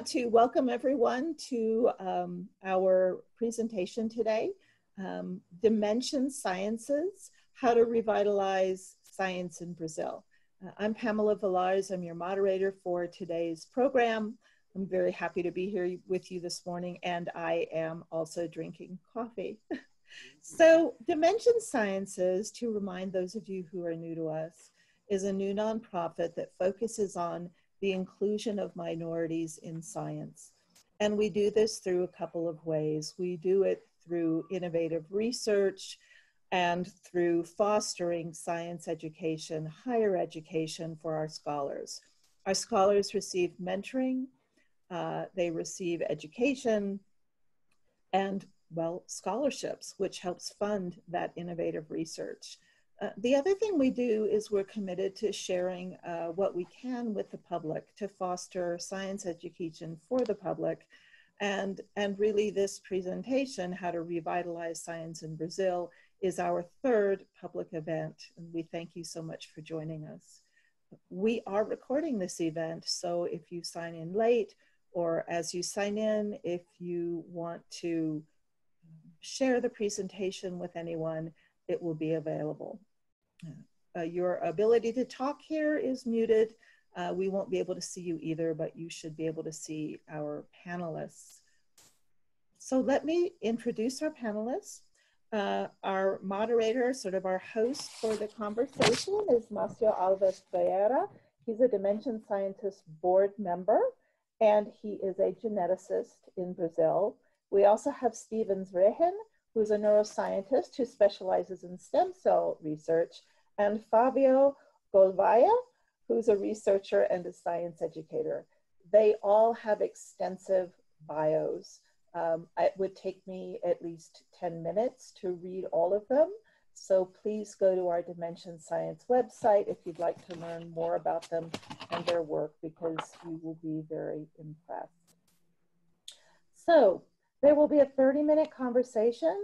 want to welcome everyone to um, our presentation today, um, Dimension Sciences, How to Revitalize Science in Brazil. Uh, I'm Pamela Villars, I'm your moderator for today's program. I'm very happy to be here with you this morning and I am also drinking coffee. so Dimension Sciences, to remind those of you who are new to us, is a new nonprofit that focuses on the inclusion of minorities in science. And we do this through a couple of ways. We do it through innovative research and through fostering science education, higher education for our scholars. Our scholars receive mentoring, uh, they receive education, and well, scholarships, which helps fund that innovative research. Uh, the other thing we do is we're committed to sharing uh, what we can with the public to foster science education for the public. And, and really this presentation, How to Revitalize Science in Brazil, is our third public event. And we thank you so much for joining us. We are recording this event, so if you sign in late or as you sign in, if you want to share the presentation with anyone, it will be available. Uh, your ability to talk here is muted. Uh, we won't be able to see you either, but you should be able to see our panelists. So let me introduce our panelists. Uh, our moderator, sort of our host for the conversation is Marcio Alves Vieira. He's a Dimension Scientist board member, and he is a geneticist in Brazil. We also have Stevens Rehen, who's a neuroscientist who specializes in stem cell research, and Fabio Gouveia, who's a researcher and a science educator. They all have extensive bios. Um, it would take me at least 10 minutes to read all of them. So please go to our Dimension Science website if you'd like to learn more about them and their work because you will be very impressed. So there will be a 30 minute conversation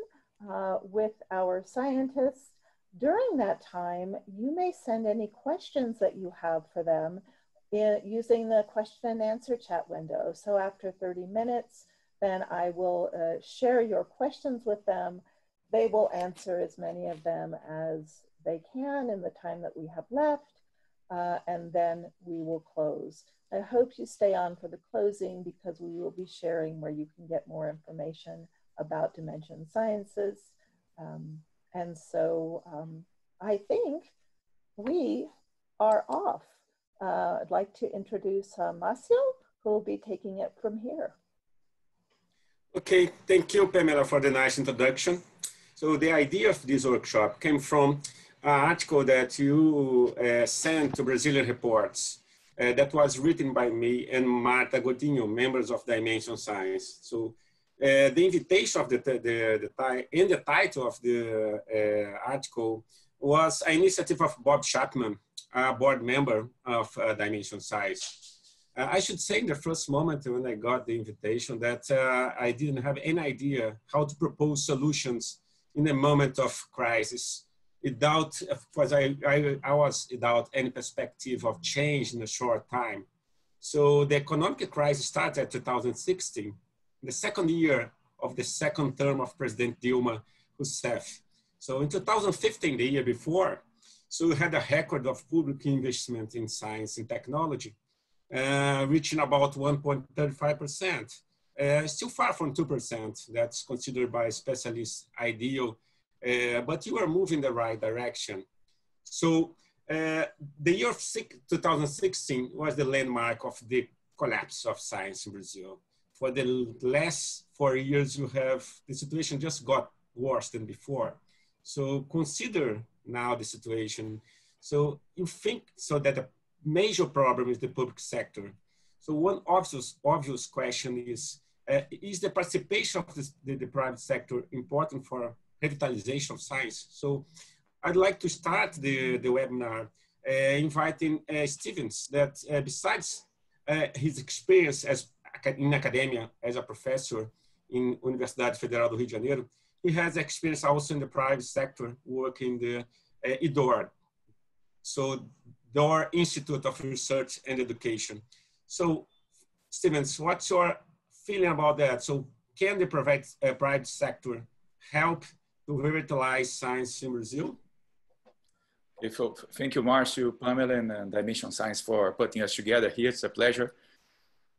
uh, with our scientists during that time, you may send any questions that you have for them in, using the question and answer chat window. So after 30 minutes, then I will uh, share your questions with them. They will answer as many of them as they can in the time that we have left, uh, and then we will close. I hope you stay on for the closing because we will be sharing where you can get more information about Dimension Sciences. Um, and so um, I think we are off. Uh, I'd like to introduce uh, Marcio, who will be taking it from here. Okay, thank you, Pamela, for the nice introduction. So the idea of this workshop came from an article that you uh, sent to Brazilian Reports uh, that was written by me and Marta Godinho, members of Dimension Science. So uh, the invitation of the, the, the, in the title of the uh, article was an initiative of Bob Chapman, a board member of uh, Dimension Science. Uh, I should say in the first moment when I got the invitation that uh, I didn't have any idea how to propose solutions in a moment of crisis without, of course, I, I, I was without any perspective of change in a short time. So the economic crisis started in 2016 the second year of the second term of President Dilma Rousseff. So in 2015, the year before, so we had a record of public investment in science and technology, uh, reaching about 1.35%. Uh, still far from 2%, that's considered by specialists ideal, uh, but you are moving the right direction. So uh, the year of 2016 was the landmark of the collapse of science in Brazil for the last four years, you have the situation just got worse than before. So consider now the situation. So you think so that a major problem is the public sector. So one obvious, obvious question is, uh, is the participation of this, the, the, private sector important for revitalization of science? So I'd like to start the, the webinar uh, inviting uh, Stevens that uh, besides uh, his experience as in academia as a professor in Universidade Federal do Rio de Janeiro. He has experience also in the private sector, working in the uh, IDOR, so D'Or Institute of Research and Education. So Stevens, what's your feeling about that? So can the private, uh, private sector help to revitalize science in Brazil? If, thank you, Marcio, Pamela, and, Dimension Science for putting us together here. It's a pleasure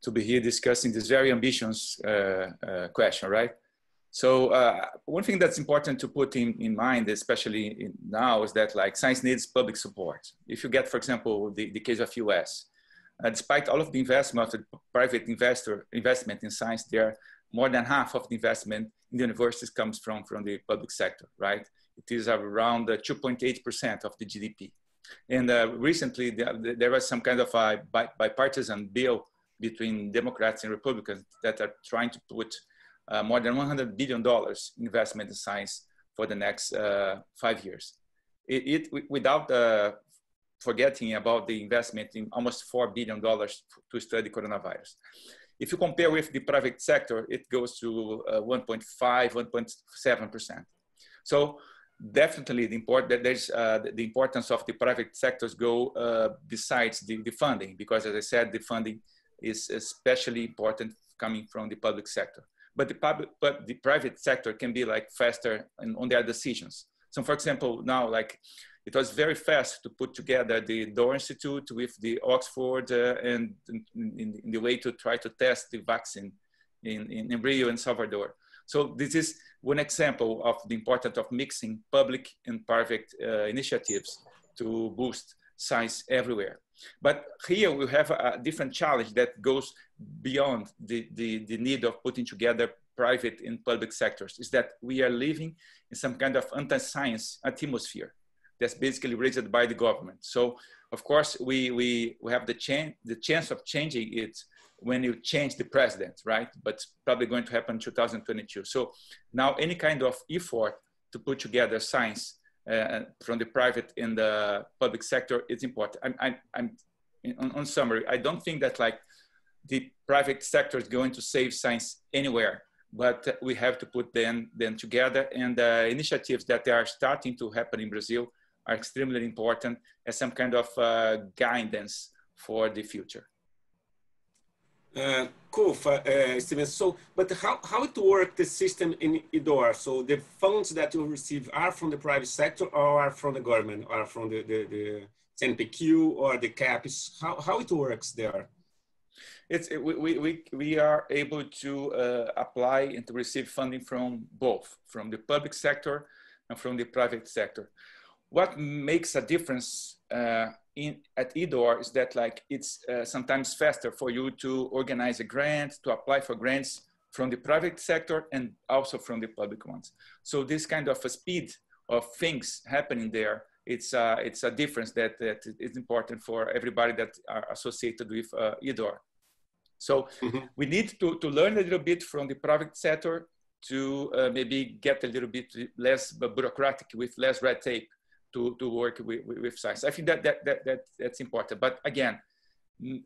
to be here discussing this very ambitious uh, uh, question, right? So uh, one thing that's important to put in, in mind, especially in now, is that like science needs public support. If you get, for example, the, the case of US, uh, despite all of the investment the private investor investment in science, there more than half of the investment in the universities comes from, from the public sector, right? It is around 2.8% of the GDP. And uh, recently, there, was some kind of a bipartisan bill between Democrats and Republicans that are trying to put uh, more than 100 billion dollars investment in science for the next uh, five years. It, it without uh, forgetting about the investment in almost four billion dollars to study coronavirus. If you compare with the private sector, it goes to uh, 1.5, 1.7 percent. So definitely the import that there's uh, the importance of the private sectors go uh, besides the, the funding because as I said, the funding is especially important coming from the public sector. But the public, but the private sector can be like faster on their decisions. So, for example, now like it was very fast to put together the D'Or Institute with the Oxford uh, and in, in, in, the way to try to test the vaccine in, in, in Rio and Salvador. So this is one example of the importance of mixing public and private uh, initiatives to boost science everywhere. But here we have a different challenge that goes beyond the, the, the need of putting together private and public sectors, is that we are living in some kind of anti-science atmosphere that's basically raised by the government. So of course we, we, we have the, chan the chance of changing it when you change the president, right? But it's probably going to happen in 2022. So now any kind of effort to put together science uh, from the private and the public sector is important. I'm, I'm, I'm on, on, summary, I don't think that like the private sector is going to save science anywhere, but we have to put them, them together and the initiatives that are starting to happen in Brazil are extremely important as some kind of uh, guidance for the future. Uh, cool, uh, Steven. So, but how, how it work the system in IDOR? So the funds that you receive are from the private sector or are from the government or from the, the, the CNPq or the CAPES? How, how it works there? It's, we, we, we are able to uh, apply and to receive funding from both, from the public sector and from the private sector. What makes a difference uh, in, at IDOR is that like it's uh, sometimes faster for you to organize a grant, to apply for grants from the private sector and also from the public ones. So this kind of a speed of things happening there, it's, uh, it's a difference that, that is important for everybody that are associated with uh, IDOR. So mm -hmm. we need to, to learn a little bit from the private sector to uh, maybe get a little bit less bureaucratic with less red tape to, to work with, with science. I think that, that, that, that that's important. But again,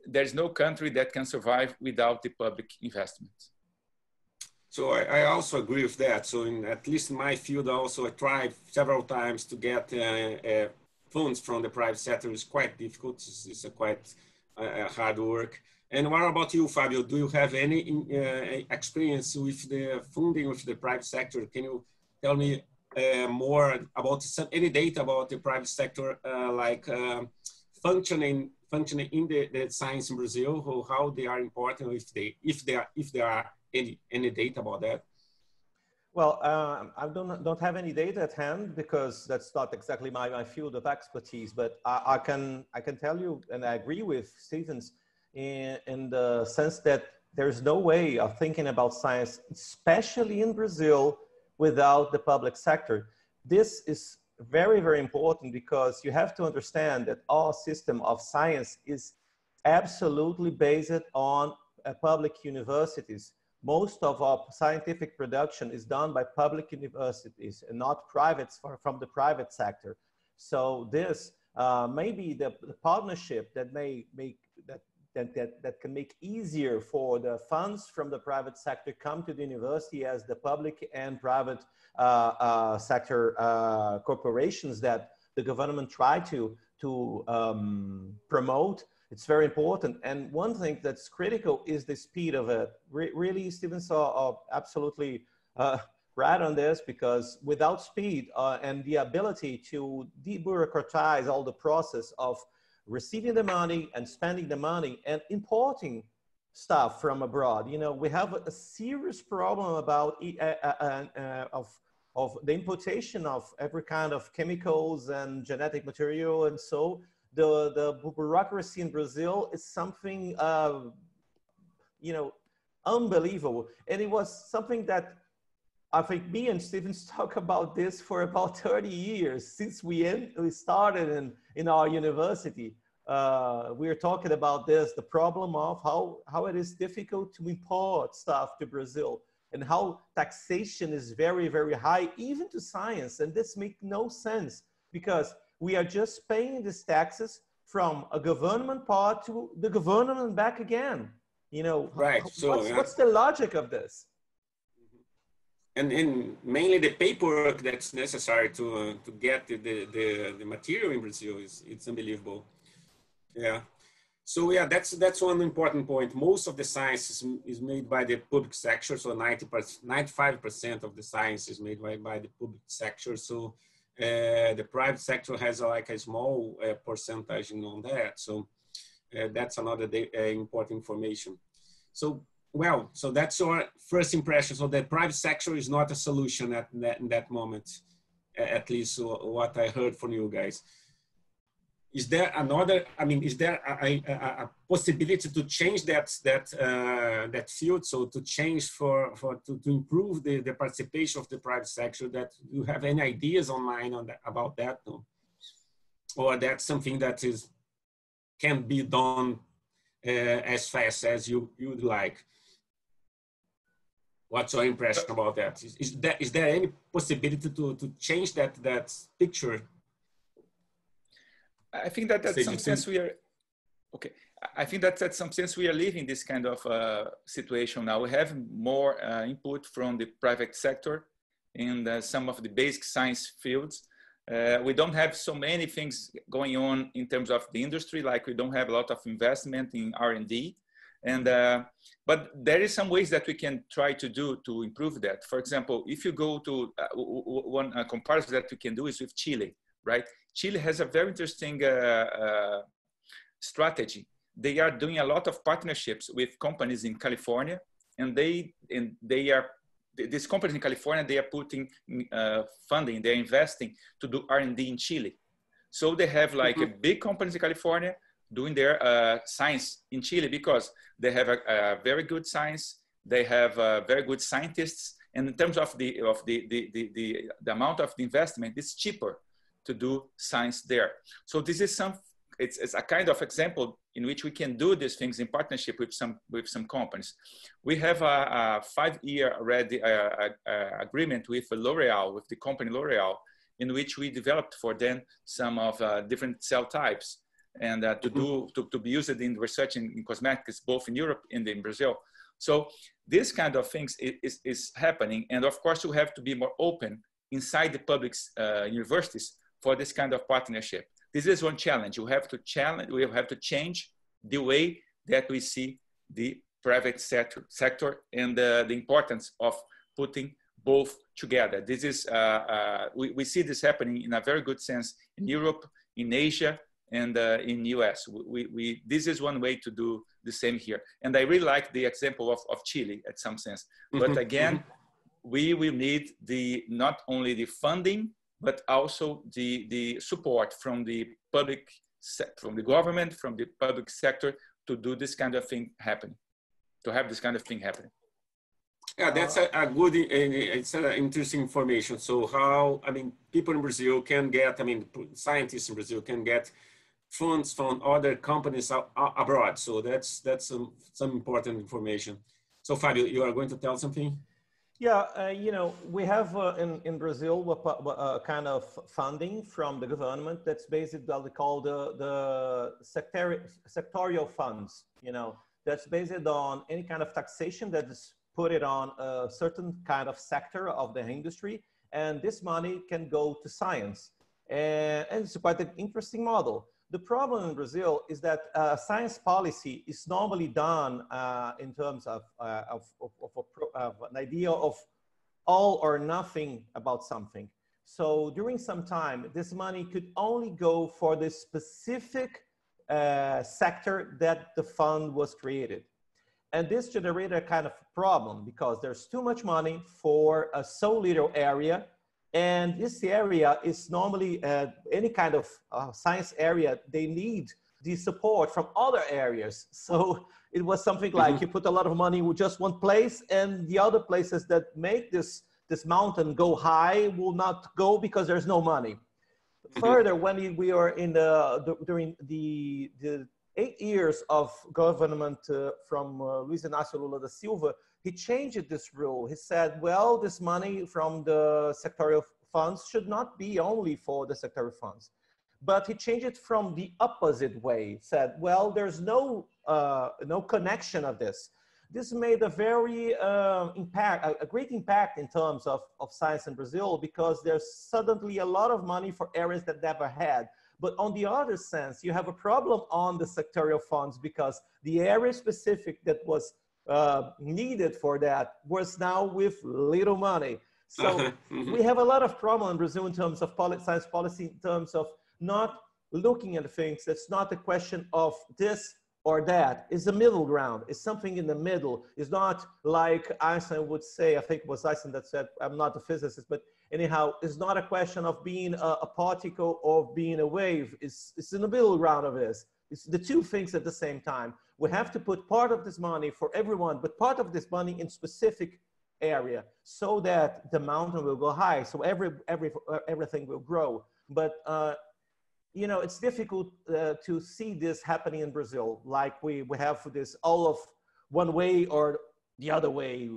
there's no country that can survive without the public investment. So I, I, also agree with that. So in at least in my field, also I tried several times to get uh, uh, funds from the private sector. It's quite difficult. It's, it's a quite uh, hard work. And what about you, Fabio? Do you have any uh, experience with the funding with the private sector? Can you tell me uh, more about some, any data about the private sector, uh, like uh, functioning functioning in the, the, science in Brazil, or how they are important, if they if there if there are any any data about that. Well, uh, I don't, don't have any data at hand because that's not exactly my, my field of expertise, but I, I, can, I can tell you, and I agree with Stevens in, in the sense that there's no way of thinking about science, especially in Brazil, without the public sector. This is very, very important because you have to understand that our system of science is absolutely based on uh, public universities. Most of our scientific production is done by public universities and not private from the private sector. So this uh, may be the, the partnership that may make that that, that, can make easier for the funds from the private sector come to the university as the public and private uh, uh, sector uh, corporations that the government try to, to um, promote it's very important. And one thing that's critical is the speed of it. Re really, Steven saw uh, absolutely uh, right on this because without speed uh, and the ability to debureaucratize all the process of receiving the money and spending the money and importing stuff from abroad. You know, we have a, serious problem about uh, uh, uh, of of the importation of every kind of chemicals and genetic material, and so the the bureaucracy in Brazil is something uh, you know unbelievable, and it was something that. I think me and Stevens talk about this for about 30 years since we, we started in, in our university uh, we are talking about this, the problem of how, how it is difficult to import stuff to Brazil and how taxation is very, very high, even to science. And this makes no sense because we are just paying these taxes from a government part to the government back again. You know, right. What's, so, yeah. what's the logic of this? And, and mainly the paperwork that's necessary to, uh, to get the, the, the material in Brazil is it's unbelievable. Yeah. So yeah, that's that's one important point. Most of the science is, is made by the public sector. So 90 95% of the science is made by, by the public sector. So uh, the private sector has uh, like a small uh, percentage on that. So uh, that's another day, uh, important information. So well, so that's your first impression. So the private sector is not a solution at that, in that moment, at least what I heard from you guys is there another i mean is there a, a, a possibility to change that that uh, that field? So to change for for to, to improve the, the participation of the private sector that you have any ideas online on that, about that no? or that's something that is can be done uh, as fast as you you'd like? What's your impression about that? Is, is that is there any possibility to to change that that picture I think that that's some sense we are, okay. I think that that's some sense we are living this kind of uh, situation now. We have more uh, input from the private sector in the, some of the basic science fields. Uh, we don't have so many things going on in terms of the industry, like we don't have a lot of investment in R&D. And, uh, but there is some ways that we can try to do to improve that. For example, if you go to uh, one comparison that we can do is with Chile, right? Chile has a very interesting uh, uh, strategy. They are doing a lot of partnerships with companies in California, and they and they are these companies in California. They are putting uh, funding. They're investing to do R and D in Chile. So they have like mm -hmm. a big companies in California doing their uh, science in Chile because they have a, a very good science. They have uh, very good scientists, and in terms of the of the the, the the the amount of the investment, it's cheaper to do science there. So this is some, it's, it's a kind of example in which we can do these things in partnership with some, with some companies. We have a, a five-year already uh, agreement with L'Oreal, with the company L'Oreal, in which we developed for them some of uh, different cell types and uh, to do to, to be used in research in, in, cosmetics both in Europe and in Brazil. So this kind of things is, is, is, happening, and of course you have to be more open inside the public uh, universities for this kind of partnership. This is one challenge. You have to challenge, we have to change the way that we see the private sector, sector and uh, the importance of putting both together. This is, uh, uh, we, we see this happening in a very good sense in Europe, in Asia, and uh, in US. We, we, this is one way to do the same here. And I really like the example of, of Chile at some sense. But mm-hmm. again, we will need the, not only the funding, but also the, the support from the public, from the government, from the public sector to do this kind of thing happen, to have this kind of thing happening. Yeah, that's a, a good, it's an interesting information. So how, I mean, people in Brazil can get, I mean, scientists in Brazil can get funds from other companies abroad. So that's, that's some, some important information. So Fabio, you are going to tell something? Yeah, uh, you know, we have uh, in, in Brazil a, kind of funding from the government that's basically what we call the, the sectari sectorial funds, you know, that's based on any kind of taxation that is put it on a certain kind of sector of the industry. And this money can go to science. And, and it's quite an interesting model. The problem in Brazil is that uh, science policy is normally done uh, in terms of, uh, of, of, of, of, an idea of all or nothing about something. So during some time, this money could only go for the specific uh, sector that the fund was created. And this generated a kind of problem because there's too much money for a so little area. And this area is normally uh, any kind of uh, science area, they need the support from other areas. So it was something like mm -hmm. you put a lot of money in just one place and the other places that make this, this mountain go high will not go because there's no money. Mm -hmm. Further, when we are in the, the during the, the eight years of government uh, from uh, Luiz Inácio Lula da Silva, he changed this rule. He said, well, this money from the sectorial funds should not be only for the sectorial funds. But he changed it from the opposite way, said, well, there's no, uh, no connection of this. This made a very uh, impact, a, a great impact in terms of, of science in Brazil because there's suddenly a lot of money for areas that never had but on the other sense, you have a problem on the sectorial funds because the area specific that was uh, needed for that was now with little money. So mm-hmm. we have a lot of problem in Brazil in terms of poli- science policy, in terms of not looking at things. It's not a question of this or that. It's a middle ground. It's something in the middle. It's not like Einstein would say, I think it was Einstein that said, I'm not a physicist, but anyhow, it's not a question of being a, a particle or being a wave. It's, it's in the middle ground of this. It's the two things at the same time. We have to put part of this money for everyone, but part of this money in specific area so that the mountain will go high. So every, every, everything will grow. But, uh, you know, it's difficult uh, to see this happening in Brazil. Like we, we have this all of one way or the other way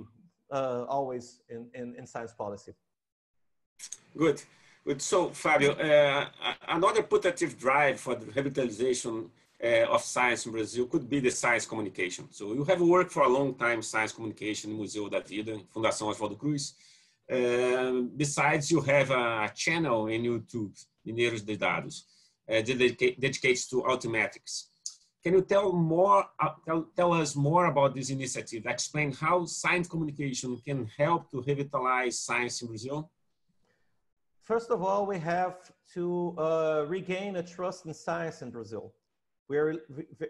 uh, always in, in, in science policy. Good. Good. So, Fabio, uh, another putative drive for the revitalization uh, of science in Brazil could be the science communication. So you have worked for a long time science communication in Museu da Vida, Fundação Oswaldo Cruz. Uh, besides, you have a channel in YouTube, Mineiros de Dados, uh, dedicated to Altmetrics. Can you tell more? Uh, tell, tell us more about this initiative? Explain how science communication can help to revitalize science in Brazil. First of all, we have to uh, regain a trust in science in Brazil. We're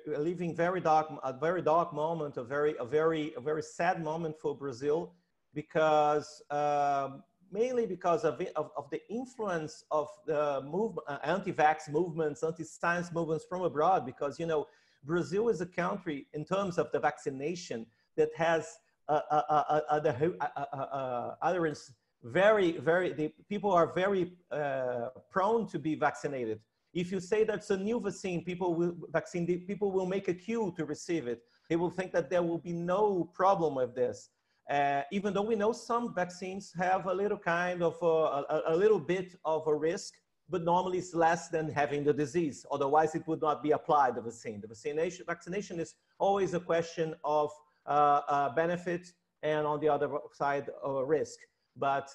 living very dark, a very dark moment, a very, a very, a very sad moment for Brazil, because um, mainly because of, of, of, the influence of the uh, anti-vax movements, anti-science movements from abroad. Because you know, Brazil is a country in terms of the vaccination that has uh, uh, uh, uh the uh, utterance very, very, the people are very uh, prone to be vaccinated. If you say that's a new vaccine, people will vaccine, people will make a queue to receive it. They will think that there will be no problem with this. Uh, even though we know some vaccines have a little kind of a, a, a, little bit of a risk, but normally it's less than having the disease. Otherwise, it would not be applied, the vaccine. The vaccination, vaccination is always a question of uh, uh, benefit and on the other side, of a risk. But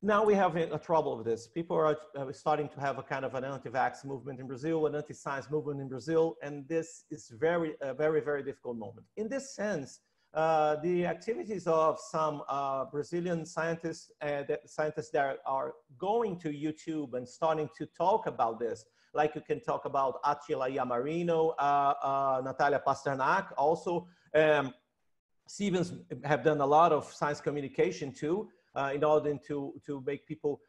now we have a, trouble with this. People are starting to have a kind of an anti-vax movement in Brazil, an anti-science movement in Brazil, and this is very, a very, very difficult moment. In this sense, uh, the activities of some uh, Brazilian scientists, uh, that, scientists that are going to YouTube and starting to talk about this, like you can talk about Atila Iamarino, uh, uh, Natalia Pasternak, also um, Stevens have done a lot of science communication too in order to, to make people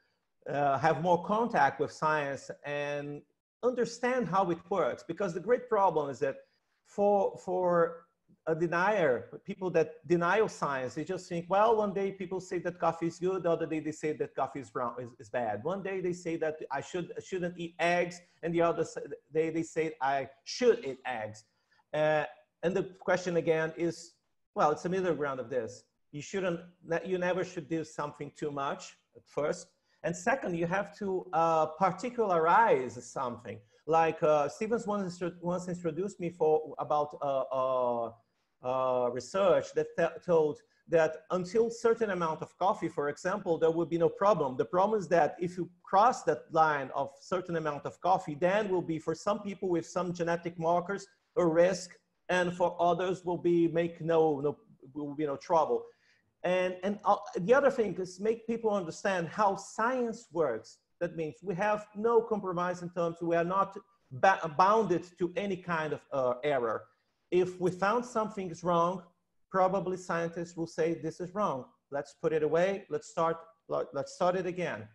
uh, have more contact with science and understand how it works. Because the great problem is that for, for a denier, people that deny science, they just think, well, one day people say that coffee is good, the other day they say that coffee is, wrong, is, is bad. One day they say that I should, shouldn't eat eggs, and the other day they say I should eat eggs. Uh, and the question again is, well, it's a middle ground of this you shouldn't, you never should do something too much at first. And second, you have to uh, particularize something. Like uh, Stevens once, once introduced me for about uh, uh, uh research that told that until certain amount of coffee, for example, there would be no problem. The problem is that if you cross that line of certain amount of coffee, then will be for some people with some genetic markers a risk, and for others will be make no no will be no trouble. And and uh, the other thing is make people understand how science works. That means we have no compromise in terms we are not bounded to any kind of uh, error. If we found something is wrong, probably scientists will say this is wrong. Let's put it away. Let's start. Let's start it again.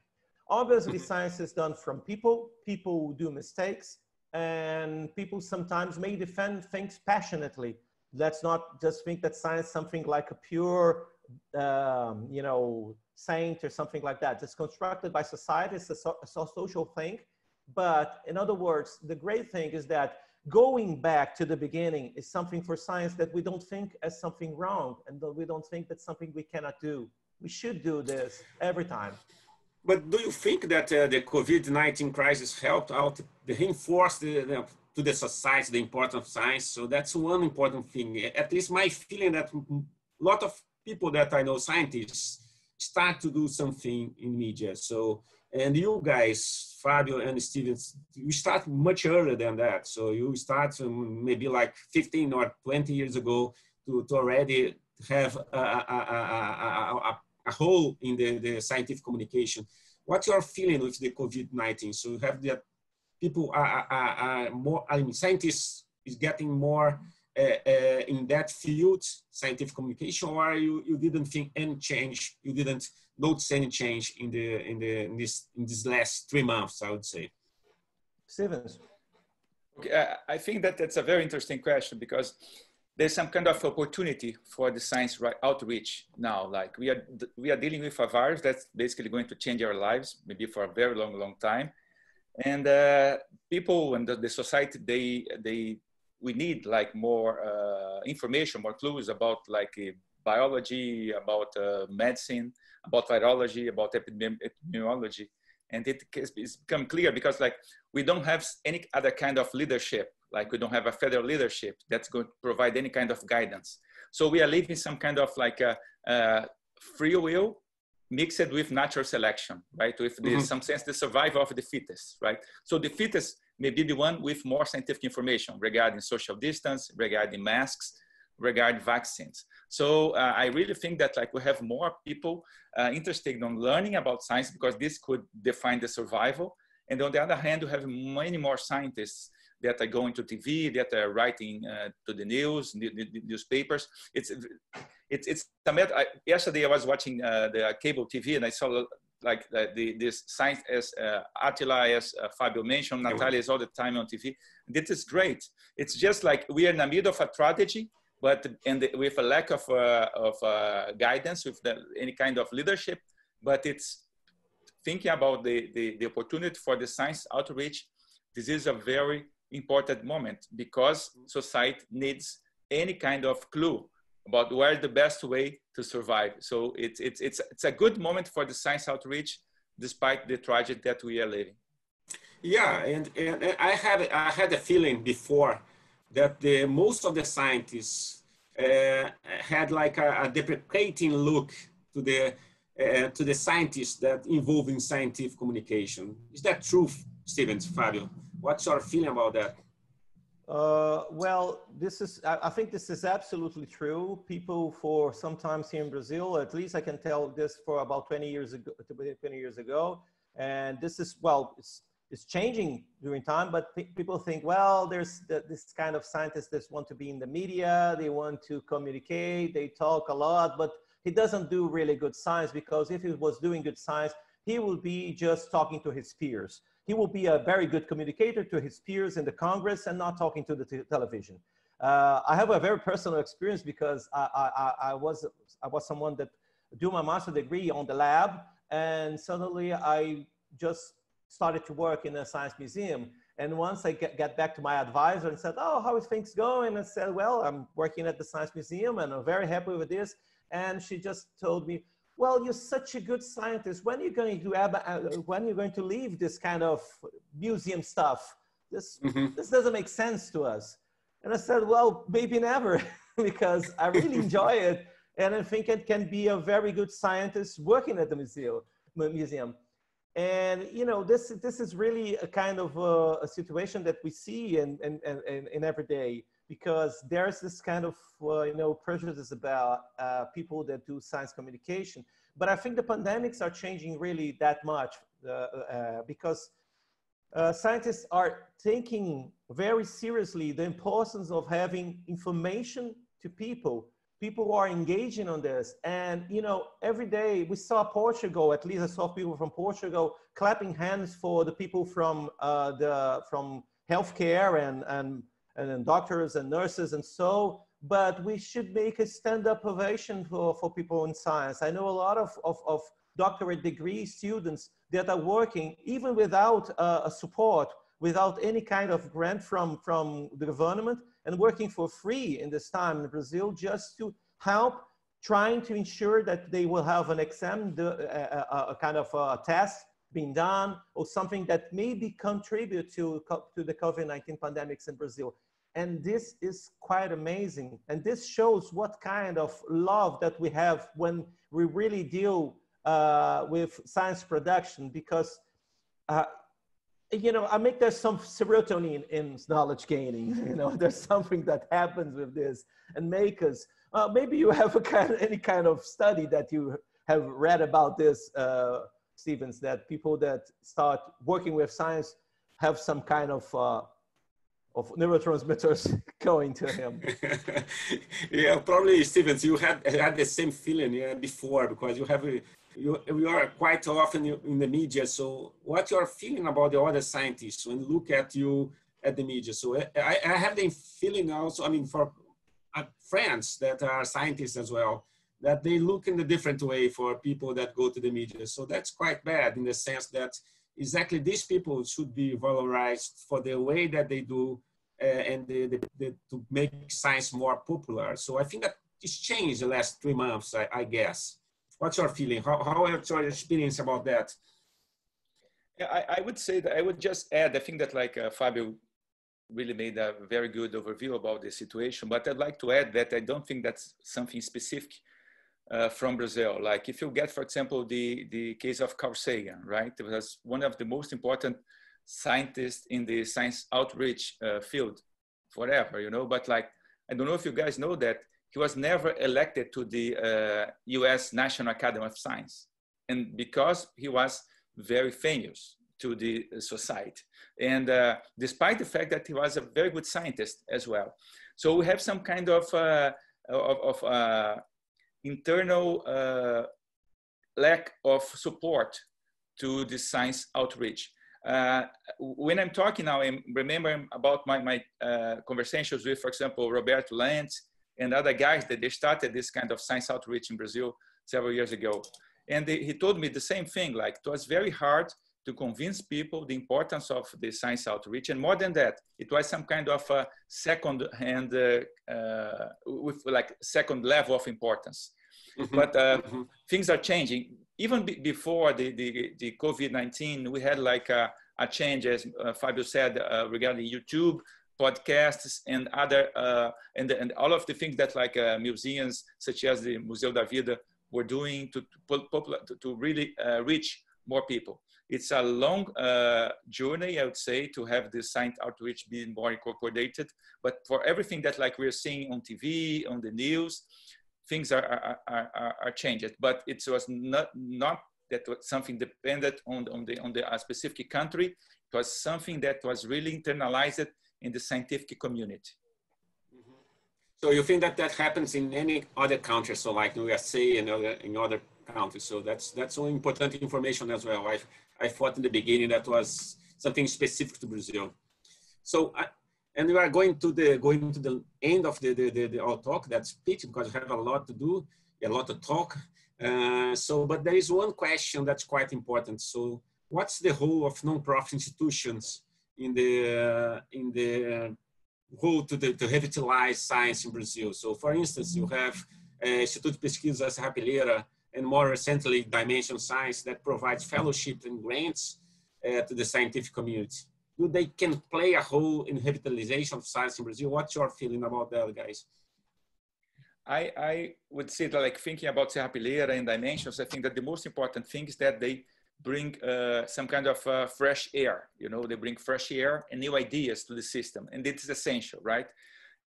Obviously, science is done from people. People do mistakes, and people sometimes may defend things passionately. Let's not just think that science is something like a pure, um, you know, saint or something like that. It's constructed by society. It's a, so a social thing. But in other words, the great thing is that going back to the beginning is something for science that we don't think as something wrong and that we don't think that's something we cannot do. We should do this every time. But do you think that uh, the COVID-19 crisis helped out to reinforce the, the, to the society the importance of science? So that's one important thing. At least my feeling that a lot of people that I know, scientists, start to do something in media. So and you guys, Fabio and Stevens, you start much earlier than that. So you start maybe like 15 or 20 years ago to, to already have a, a, a, a hole in the, the scientific communication. What's your feeling with the COVID-19? So you have that people are, are, are, more, I mean, scientists is getting more in that field, scientific communication, or you, you didn't think any change, you didn't notice any change in the in the in this in these last three months i would say. Stevens. Okay i think that that's a very interesting question because there's some kind of opportunity for the science outreach now. Like we are we are dealing with a virus that's basically going to change our lives maybe for a very long long time. And uh, people and the, the, society they they we need like more uh, information more clues about like uh, biology about uh, medicine about virology, about epidemiology. And it, has become clear because like we don't have any other kind of leadership, like we don't have a federal leadership that's going to provide any kind of guidance. So we are living some kind of like a, a free will mixed with natural selection, right? With mm-hmm. some sense the survival of the fittest, right? So the fittest may be the one with more scientific information regarding social distance, regarding masks, regarding vaccines. So uh, I really think that like we have more people uh, interested in learning about science because this could define the survival. And on the other hand, we have many more scientists that are going to TV, that are writing uh, to the news, newspapers. It's it's it's. I, yesterday I was watching uh, the cable TV and I saw like the, the, this science as uh, Atila, as uh, Fabio mentioned, Natalia is all the time on TV. This is great. It's just like we are in the middle of a strategy, but and with a lack of, uh, of uh, guidance, with the, any kind of leadership, but it's thinking about the, the, the opportunity for the science outreach. This is a very important moment because society needs any kind of clue about where the best way to survive. So it's, it's, it's, it's a good moment for the science outreach despite the tragedy that we are living. Yeah, and, and I had I had a feeling before that the, most of the scientists uh, had like a, a, deprecating look to the uh, to the scientists that involve in scientific communication. Is that true, Stevens, Fabio? What's your feeling about that? Uh, well, this is, I, I, think this is absolutely true. People for sometimes here in Brazil, at least I can tell this for about 20 years ago, 20 years ago. And this is, well, it's is changing during time, but people think, well, there's this kind of scientists that want to be in the media, they want to communicate, they talk a lot, but he doesn't do really good science because if he was doing good science, he would be just talking to his peers. He will be a very good communicator to his peers in the Congress and not talking to the television. Uh, I have a very personal experience because I, I, I, was, I was someone that do my master degree on the lab and suddenly I just started to work in a science museum. And once I get, get back to my advisor and said, oh, how is things going? And I said, well, I'm working at the science museum and I'm very happy with this. And she just told me, well, you're such a good scientist. When are you going to have, uh, when are you going to leave this kind of museum stuff? This, mm-hmm. this doesn't make sense to us. And I said, well, maybe never, because I really enjoy it. and I think it can be a very good scientist working at the museum. museum. And you know, this this is really a kind of a, a situation that we see in, in, in, in every day because there's this kind of uh, you know prejudice about uh, people that do science communication. But I think the pandemics are changing really that much uh, uh because uh, scientists are taking very seriously the importance of having information to people people are engaging on this and you know every day we saw portugal at least i saw people from portugal clapping hands for the people from uh, the from healthcare and and and then doctors and nurses and so but we should make a stand-up ovation for, for people in science i know a lot of, of, of doctorate degree students that are working even without uh, a support without any kind of grant from from the government and working for free in this time in Brazil just to help trying to ensure that they will have an exam, the, a, a, kind of a test being done or something that maybe contribute to, to the COVID-19 pandemics in Brazil. And this is quite amazing. And this shows what kind of love that we have when we really deal uh, with science production because uh, you know, I make there's some serotonin in knowledge gaining. You know, there's something that happens with this and make us. Uh, maybe you have a kind of, any kind of study that you have read about this, uh, Stevens, that people that start working with science have some kind of uh, of neurotransmitters going to him. yeah, probably Stevens, you had had the same feeling yeah, before because you have a, you, you are quite often in the media. So what you're feeling about the other scientists when look at you at the media? So eh, I, I have the feeling also, I mean, for friends that are scientists as well, that they look in a different way for people that go to the media. So that's quite bad in the sense that exactly these people should be valorized for the way that they do uh, and the, the, the, to make science more popular. So I think that it's changed the last three months, I, I guess. What's your feeling? How, how is your experience about that? Yeah, I, I, would say that I would just add, I think that like uh, Fabio really made a very good overview about the situation, but I'd like to add that I don't think that's something specific uh, from Brazil. Like if you get, for example, the, the case of Carl Sagan, right? It was one of the most important scientists in the science outreach uh, field forever, you know, but like, I don't know if you guys know that he was never elected to the uh, US National Academy of Science. And because he was very famous to the society. And uh, despite the fact that he was a very good scientist as well. So we have some kind of, uh, of, of uh, internal uh, lack of support to the science outreach. Uh, when I'm talking now, I'm remembering about my, my uh, conversations with, for example, Roberto Lent and other guys that they started this kind of science outreach in Brazil several years ago. And they, he told me the same thing, like it was very hard to convince people the importance of the science outreach. And more than that, it was some kind of a second hand, uh, uh, with like second level of importance. Mm-hmm. But uh, mm-hmm. things are changing. Even b- before the, the, the COVID-19, we had like a, a change, as uh, Fabio said, uh, regarding YouTube podcasts and other uh, and, and all of the things that like uh, museums such as the Museu da Vida were doing to to, to really uh, reach more people. It's a long uh, journey, I would say, to have this science outreach being more incorporated. But for everything that like we're seeing on TV, on the news, things are are, are, are changed. But it was not not that was something dependent on on the on the specific country. It was something that was really internalized in the scientific community. Mm-hmm. So you think that that happens in any other country, so like in USA and other, in other countries. So that's that's so important information as well. I I thought in the beginning that was something specific to Brazil. So I, and we are going to the going to the end of the the, the, the our talk. That's pitch because we have a lot to do, a lot to talk. Uh, so, but there is one question that's quite important. So, what's the role of non-profit institutions in the in the role to, the, to revitalize science in Brazil. So, for instance, you have uh, Instituto de Pesquisa Serrapilheira and more recently Dimension Science that provides fellowships and grants uh, to the scientific community. Do they can play a role in revitalization of science in Brazil? What's your feeling about that, guys? I, I would say that like thinking about Serrapilheira and dimensions, I think that the most important thing is that they bring uh, some kind of uh, fresh air, you know, they bring fresh air and new ideas to the system. And it is essential, right?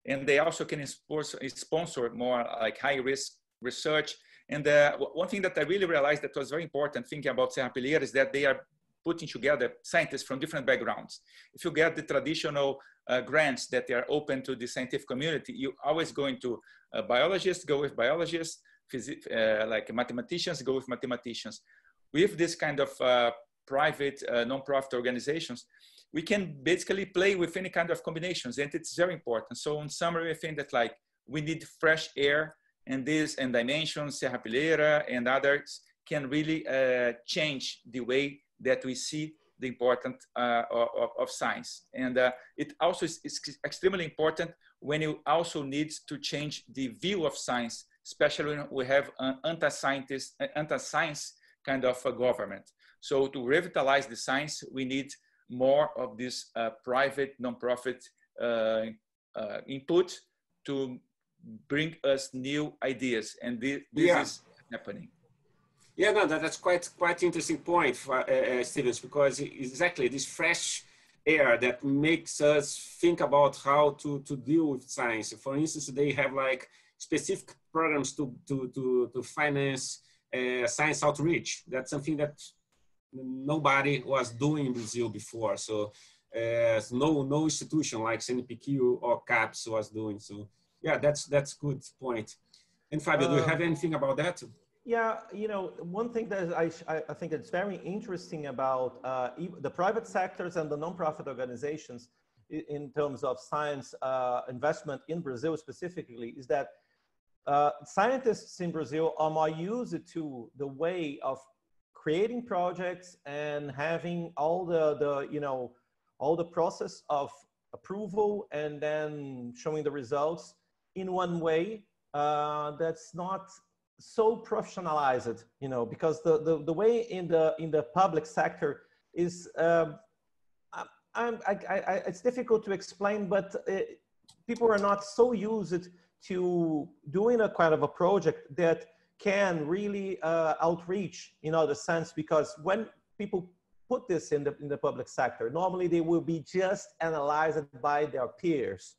And they also can sponsor more like high risk research. And uh, one thing that I really realized that was very important thinking about Serrapilheira is that they are putting together scientists from different backgrounds. If you get the traditional uh, grants that they are open to the scientific community, you're always going to uh, biologists go with biologists, uh, like mathematicians go with mathematicians. With this kind of uh, private uh, non-profit organizations, we can basically play with any kind of combinations and it's very important. So in summary, I think that like we need fresh air and this and dimensions, Serrapilheira and others can really uh, change the way that we see the importance uh, of, of, science. And uh, it also is, is, extremely important when you also need to change the view of science, especially when we have an anti-scientist, anti-science kind of a government. So to revitalize the science, we need more of this uh, private, non-profit uh, uh, input to bring us new ideas. And this, this yeah. is happening. Yeah, no, that, that's quite quite interesting point, for, uh, uh, Stevens, because exactly this fresh air that makes us think about how to, to deal with science. For instance, they have like specific programs to, to, to, to finance uh, science outreach. That's something that nobody was doing in Brazil before. So uh, no, no institution like CNPq or CAPES was doing. So yeah, that's, that's good point. And Fabio, do you have anything about that? Yeah, you know, one thing that I, I think it's very interesting about uh, the private sectors and the nonprofit organizations in terms of science uh, investment in Brazil specifically is that uh, scientists in Brazil are more used to the way of creating projects and having all the, the you know, all the process of approval and then showing the results in one way uh, that's not so professionalized, you know, because the, the, the way in the, in the public sector is, um, I, I, I, it's difficult to explain, but it, uh, people are not so used to doing a kind of a project that can really uh, outreach in other sense, because when people put this in the, in the public sector, normally they will be just analyzed by their peers.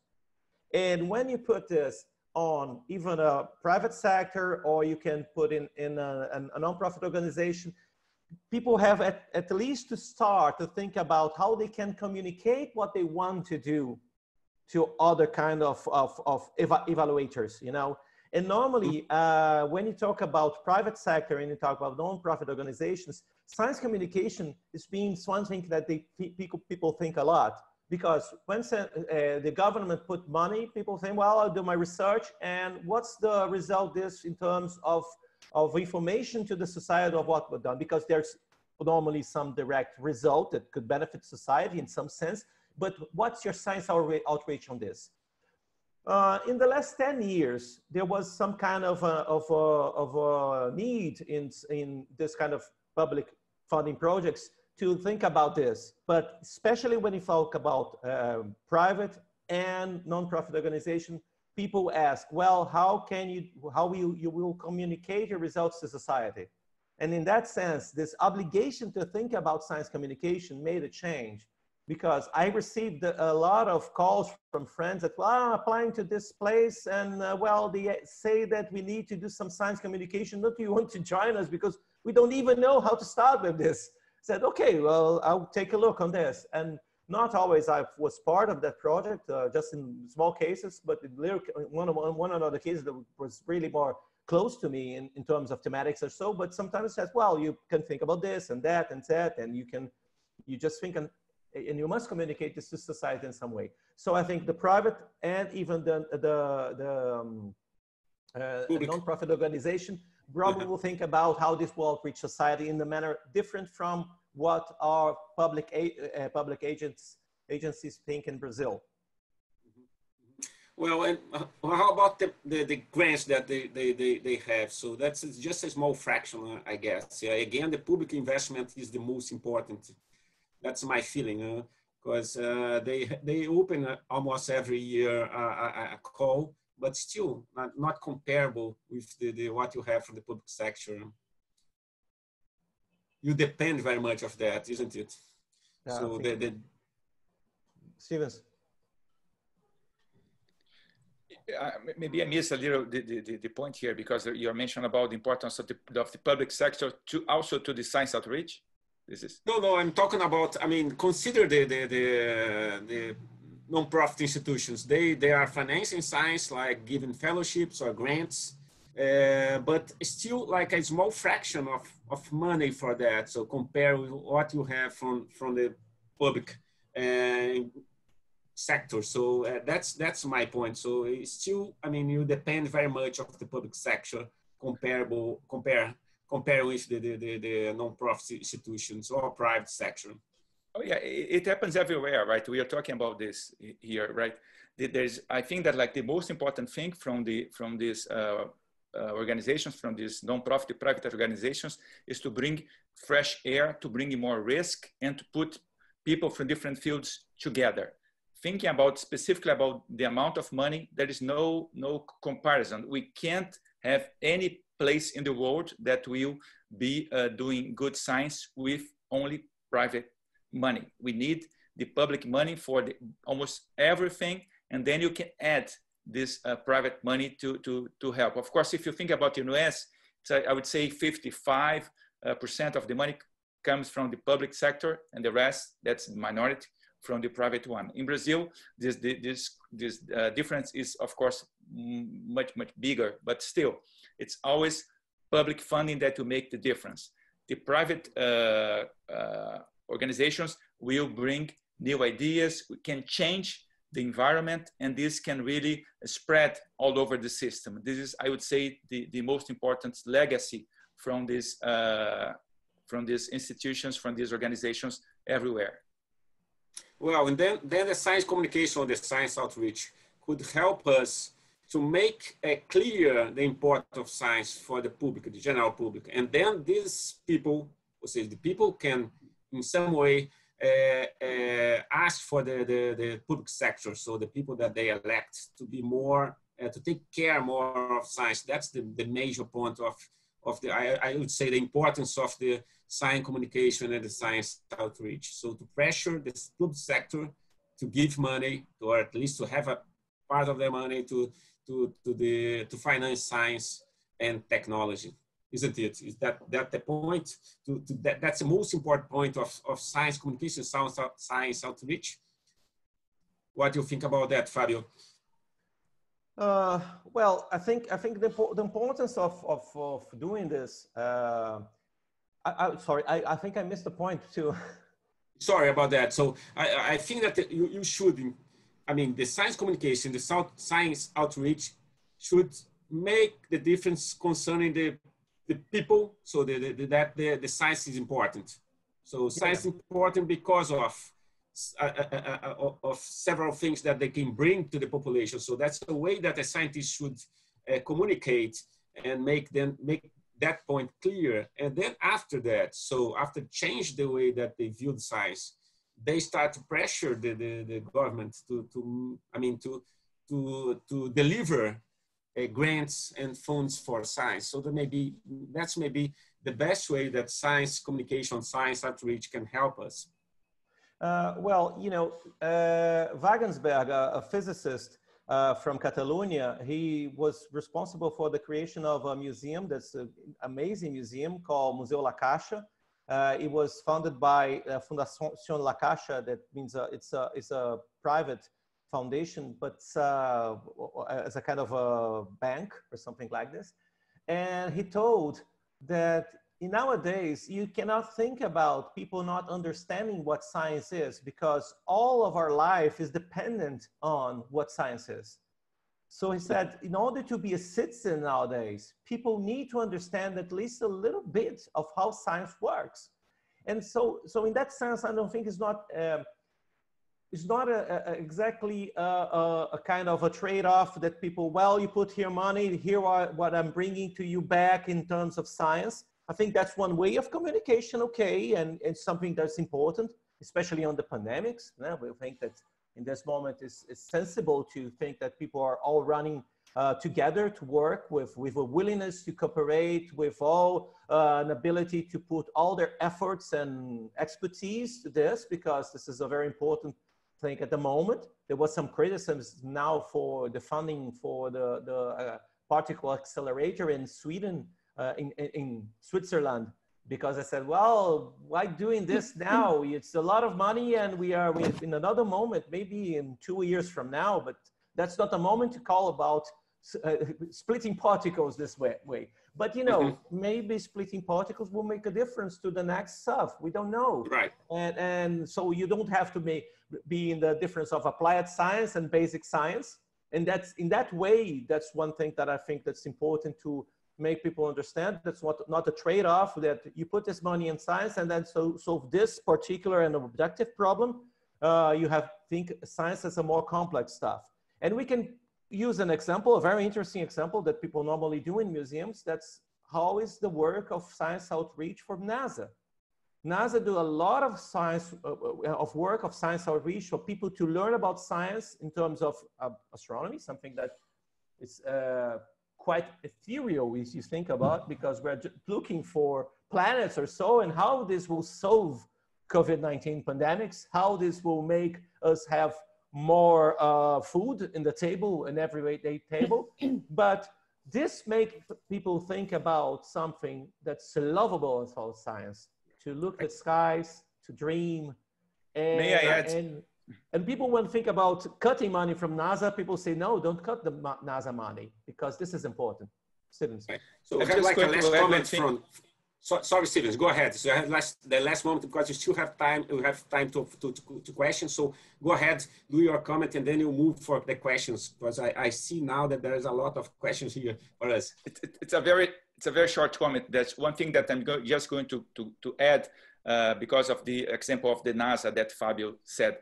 And when you put this on even a private sector or you can put in, in a, a nonprofit organization, people have at, at least to start to think about how they can communicate what they want to do to other kind of, of, of eva evaluators, you know? And normally, uh, when you talk about private sector and you talk about nonprofit organizations, science communication is being one thing that they, people, people think a lot because when uh, the government put money, people think, well, I'll do my research and what's the result this in terms of, of information to the society of what was done? Because there's normally some direct result that could benefit society in some sense, but what's your science outreach on this? Uh, in the last 10 years, there was some kind of a, of a, of a need in, in this kind of public funding projects to think about this, but especially when you talk about uh, private and nonprofit organization, people ask, well, how can you, how you, you will communicate your results to society? And in that sense, this obligation to think about science communication made a change because I received a lot of calls from friends that, well, I'm applying to this place and uh, well, they say that we need to do some science communication. Don't you want to join us? Because we don't even know how to start with this said, okay, well, I'll take a look on this. And not always I was part of that project, uh, just in small cases, but in one, one, one another cases that was really more close to me in, in terms of thematics or so, but sometimes it says, well, you can think about this and that and that, and you can, you just think, and, and you must communicate this to society in some way. So I think the private and even the, the, the um, uh, non-profit organization probably will think about how this will outreach society in a manner different from what our public, uh, public agents, agencies think in Brazil. Well, and uh, how about the, the, the, grants that they, they, they, they have? So that's just a small fraction, uh, I guess. Yeah, again, the public investment is the most important. That's my feeling, because uh, they, they open uh, almost every year a, a, call but still not, not comparable with the, the, what you have from the public sector. You depend very much of that, isn't it? Yeah, so the, the Stevens. Uh, maybe I missed a little the, the, the, point here because you mentioned about the importance of the, of the public sector to also to the science outreach. This is no, no. I'm talking about. I mean, consider the the the, the non-profit institutions. They they are financing science, like giving fellowships or grants, uh, but still like a small fraction of of money for that. So compare with what you have from from the public. Uh, sector. So uh, that's that's my point. So it's still, I mean, you depend very much of the public sector comparable compare compare with the the, the, the non-profit institutions or private sector. Oh yeah, it, happens everywhere, right? We are talking about this here, right? There's, I think that like the most important thing from the from uh, uh, organizations, from these non-profit private organizations, is to bring fresh air, to bring more risk, and to put people from different fields together thinking about specifically about the amount of money, there is no, no comparison. We can't have any place in the world that will be uh, doing good science with only private money. We need the public money for the, almost everything, and then you can add this uh, private money to, to, to help. Of course, if you think about the US, I would say 55% uh, of the money comes from the public sector, and the rest, that's the minority from the private one. In Brazil, this, this, this uh, difference is, of course, much, much bigger, but still, it's always public funding that will make the difference. The private uh, uh, organizations will bring new ideas, we can change the environment, and this can really spread all over the system. This is, I would say, the, the most important legacy from, this, uh, from these institutions, from these organizations everywhere. Well, and then, then the science communication or the science outreach could help us to make uh, clear the importance of science for the public, the general public. And then these people, or say the people can in some way ask for the, the, the, public sector, so the people that they elect to be more, uh, to take care more of science. That's the, the major point of, of the, I, I would say the importance of the science communication and the science outreach. So to pressure the public sector to give money, or at least to have a part of their money to, to, to, the, to finance science and technology. Isn't it? Is that, that the point? To, to that, that's the most important point of, of science communication, science, science outreach. What do you think about that, Fabio? Uh, well, I think I think the, the importance of, of, of doing this uh, I, I, sorry, I, I think I missed the point too. sorry about that. So I, I think that you, you should, I mean, the science communication, the science outreach should make the difference concerning the, the people so the, the, that the, the science is important. So science yeah. is important because of uh, uh, uh, of several things that they can bring to the population. So that's the way that a scientist should uh, communicate and make them make that point clear. And then after that, so after change the way that they view the science, they start to pressure the, the, the government to, to, I mean, to, to, to deliver uh, grants and funds for science. So that maybe, that's maybe the best way that science communication, science outreach can help us. Uh, well, you know, uh, Wagensberg, a, a physicist, uh, from Catalonia. He was responsible for the creation of a museum that's an amazing museum called Museu La Caixa. Uh, it was founded by uh, Fundación La Caixa, that means uh, it's, a, it's a private foundation, but uh, as a kind of a bank or something like this. And he told that nowadays you cannot think about people not understanding what science is because all of our life is dependent on what science is so he said in order to be a citizen nowadays people need to understand at least a little bit of how science works and so so in that sense i don't think it's not um, it's not a, a exactly a, a, kind of a trade-off that people well you put here money here are what i'm bringing to you back in terms of science I think that's one way of communication, okay, and it's something that's important, especially on the pandemics. Yeah, we think that in this moment, it's, it's sensible to think that people are all running uh, together to work with, with a willingness to cooperate, with all uh, an ability to put all their efforts and expertise to this, because this is a very important thing at the moment. There was some criticism now for the funding for the, the uh, particle accelerator in Sweden, uh, in, in Switzerland, because I said, well, why doing this now? It's a lot of money and we are in another moment, maybe in two years from now, but that's not the moment to call about uh, splitting particles this way, way. But you know, mm-hmm. maybe splitting particles will make a difference to the next stuff. We don't know. Right. And and so you don't have to make be in the difference of applied science and basic science. And that's in that way, that's one thing that I think that's important to make people understand. That's what not a trade-off that you put this money in science and then so solve this particular and objective problem. Uh, you have think science as a more complex stuff. And we can use an example, a very interesting example that people normally do in museums. That's how is the work of science outreach from NASA. NASA do a lot of science, uh, uh, of work of science outreach for people to learn about science in terms of uh, astronomy, something that is uh, quite ethereal if you think about, because we're looking for planets or so, and how this will solve COVID-19 pandemics, how this will make us have more uh, food in the table, in everyday table. but this make people think about something that's lovable as well as science, to look at skies, to dream. And, May I add? And, and people when think about cutting money from NASA, people say, no, don't cut the NASA money because this is important. Students. So I have like a last comment from, so, sorry, Stevens, go ahead. So last, the last moment because you still have time. We have time to, to, to, to questions. So go ahead, do your comment, and then you move for the questions because I, I see now that there is a lot of questions here for us. It, it, it's a very it's a very short comment. That's one thing that I'm go just going to to, to add uh, because of the example of the NASA that Fabio said.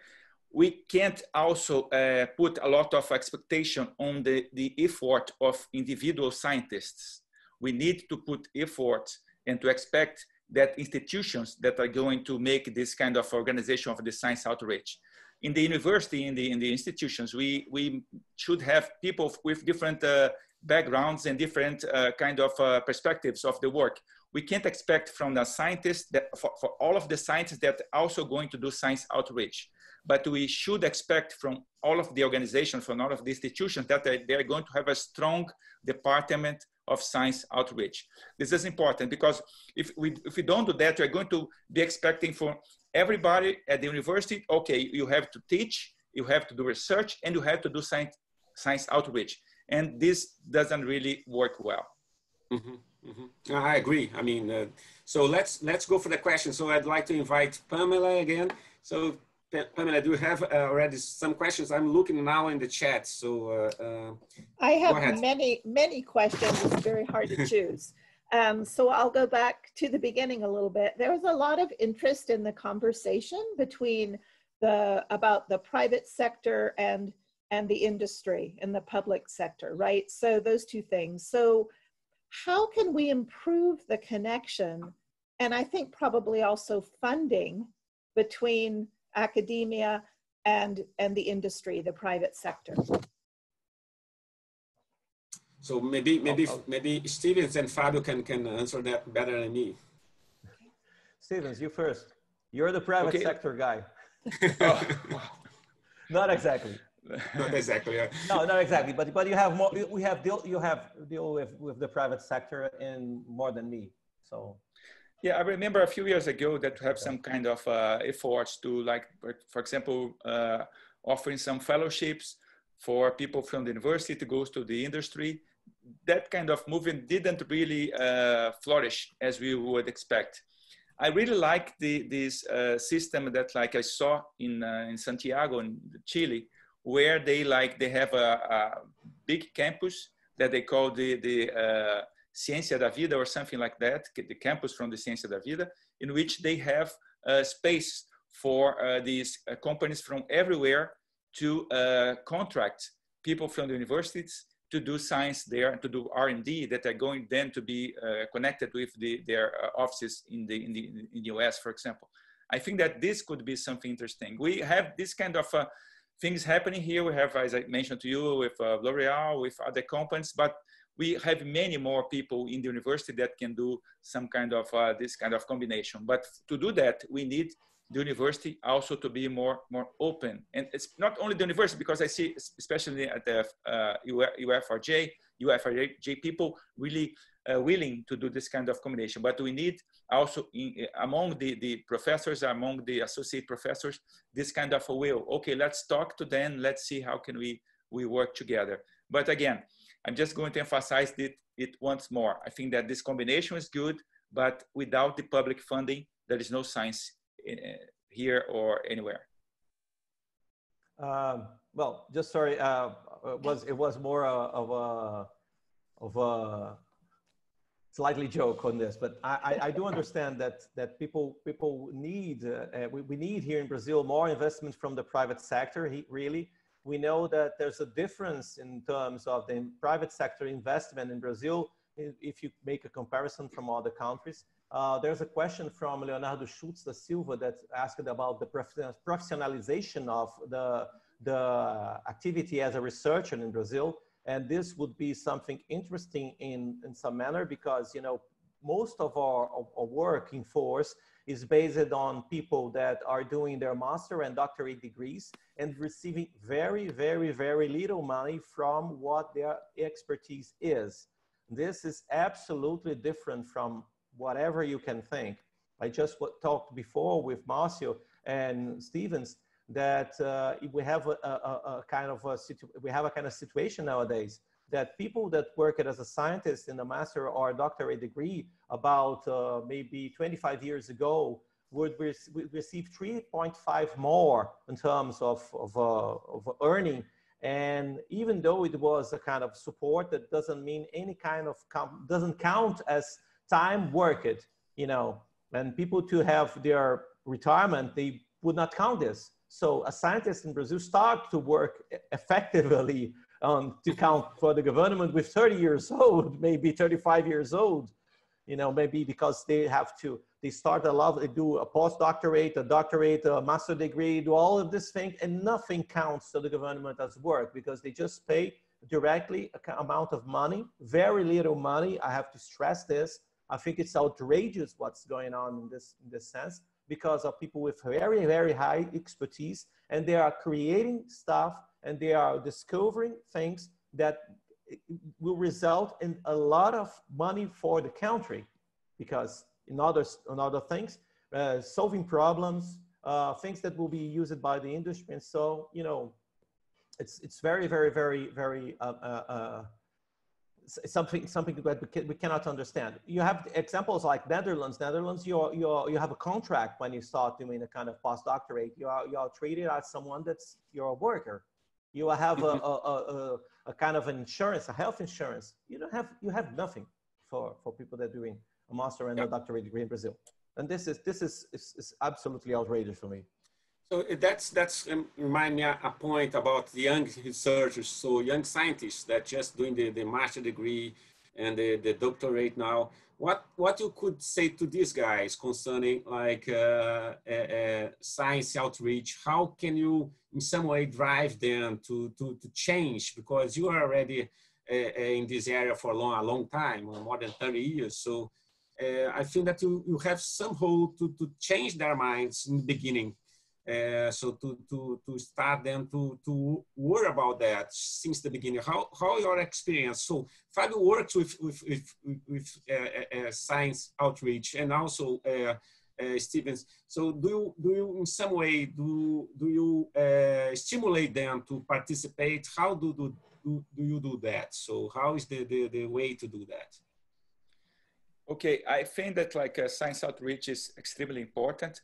We can't also uh, put a lot of expectation on the, the effort of individual scientists. We need to put effort and to expect that institutions that are going to make this kind of organization of the science outreach. In the university, in the, in the institutions, we, we should have people with different uh, backgrounds and different uh, kind of uh, perspectives of the work. We can't expect from the scientists that for, for all of the scientists that are also going to do science outreach but we should expect from all of the organizations, from all of the institutions that they're going to have a strong department of science outreach. This is important because if we, if we don't do that, we're going to be expecting for everybody at the university, okay, you have to teach, you have to do research, and you have to do science, science outreach. And this doesn't really work well. Mm -hmm, mm -hmm. I agree. I mean, uh, so let's let's go for the question. So I'd like to invite Pamela again. So Pamela, do you have uh, already some questions? I'm looking now in the chat, so. Uh, uh I have many, many questions. It's very hard to choose. Um, so I'll go back to the beginning a little bit. There was a lot of interest in the conversation between the, about the private sector and, and the industry and the public sector, right? So those two things. So how can we improve the connection and I think probably also funding between academia, and, and the industry, the private sector. So maybe maybe oh, oh. maybe Stevens and Fabio can can answer that better than me. Stevens, you first. You're the private okay. sector guy. oh, Not exactly. Not exactly. Yeah. No, not exactly. But but you have more. We have deal. You have deal with with the private sector in more than me. So yeah, I remember a few years ago that have some kind of uh, efforts to like, for example, uh, offering some fellowships for people from the university to go to the industry. That kind of movement didn't really uh, flourish as we would expect. I really like the, this uh, system that like I saw in, uh, in Santiago in Chile, where they like, they have a, a big campus that they call the, the uh, Ciência da Vida or something like that, the campus from the Ciência da Vida, in which they have uh, space for uh, these uh, companies from everywhere to uh, contract people from the universities to do science there and to do R&D that are going then to be uh, connected with the, their uh, offices in the, in the in the US, for example. I think that this could be something interesting. We have this kind of things happening here. We have, as I mentioned to you, with uh, L'Oreal, with other companies, but we have many more people in the university that can do some kind of uh, this kind of combination. But to do that, we need the university also to be more more open. And it's not only the university, because I see, especially at the uh, UFRJ, UFRJ people really uh, willing to do this kind of combination. But we need also in, among the, the professors, among the associate professors, this kind of a will. Okay, let's talk to them. Let's see how can we, we work together. But again, I'm just going to emphasize it, it once more. I think that this combination is good, but without the public funding, there is no science in, uh, here or anywhere. Um, well, just sorry, uh, it was it was more of a of a slightly joke on this, but I, I, do understand that that people people need uh, we, we need here in Brazil more investment from the private sector. Really, we know that there's a difference in terms of the private sector investment in Brazil if you make a comparison from other countries. Uh, there's a question from Leonardo Schultz da Silva that asked about the professionalization of the, the activity as a researcher in Brazil. And this would be something interesting in, in some manner because, you know, most of our, of our working force is based on people that are doing their master and doctorate degrees and receiving very, very, very little money from what their expertise is. This is absolutely different from whatever you can think. I just talked before with Marcio and Stevens that uh, we have a, a, a, kind of a we have a kind of situation nowadays that people that work as a scientist in a master or doctorate degree about uh, maybe 25 years ago would, re- receive 3.5 more in terms of, of, uh, of earning and even though it was a kind of support that doesn't mean any kind of doesn't count as time worked, you know, and people to have their retirement, they would not count this. So a scientist in Brazil start to work effectively um, to count for the government with 30 years old, maybe 35 years old, you know, maybe because they have to, they start a lot, they do a postdoctorate, a doctorate, a master degree, do all of this thing, and nothing counts to the government as work because they just pay directly amount of money, very little money. I have to stress this I think it's outrageous what's going on in this, in this sense because of people with very, very high expertise and they are creating stuff and they are discovering things that will result in a lot of money for the country because in other, in other things, uh, solving problems, uh, things that will be used by the industry. And so, you know, it's, it's very, very, very, very uh, uh, uh something something that we, can, we cannot understand. You have examples like Netherlands. Netherlands, you you you have a contract when you start doing a kind of postdoctorate. You are you are treated as someone that's you're a worker. You have a, a, a, a, kind of insurance, a health insurance. You don't have you have nothing for for people that are doing a master and a doctorate degree in Brazil. And this is this is, is, is absolutely outrageous for me. So that's that's um, remind me a, a, point about the young researchers, so young scientists that just doing the, the master degree and the, the doctorate now. What what you could say to these guys concerning like uh, uh, uh, science outreach? How can you in some way drive them to to, to change because you are already uh, uh, in this area for a long a long time, more than thirty years. So uh, I feel that you you have some hope to to change their minds in the beginning uh, so to, to, to start them to, to worry about that since the beginning. How, how your experience? So Fabio works with, with, with, with uh, science outreach and also uh, uh, Stevens. So do you, do you in some way, do, do you stimulate them to participate? How do, do, do, do you do that? So how is the, the, the way to do that? Okay, I think that like science outreach is extremely important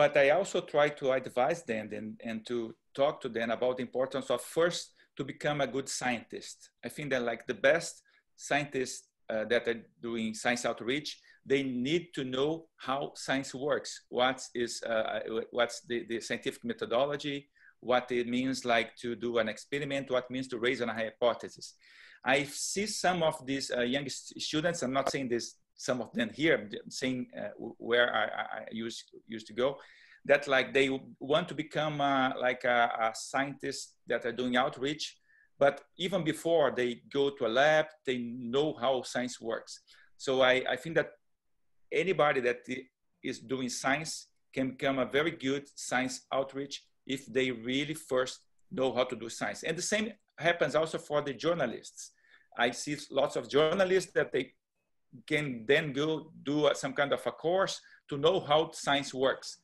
but I also try to advise them and, and to talk to them about the importance of first to become a good scientist. I think that like the best scientists uh, that are doing science outreach, they need to know how science works. What is uh, what's the, the scientific methodology? What it means like to do an experiment? What means to raise a hypothesis? I see some of these uh, young students. I'm not saying this some of them here, saying uh, where I, I, used used to go. that like they want to become uh, like a, a scientist that are doing outreach, but even before they go to a lab, they know how science works. So I, I think that anybody that is doing science can become a very good science outreach if they really first know how to do science. And the same happens also for the journalists. I see lots of journalists that they can then go do some kind of a course to know how science works.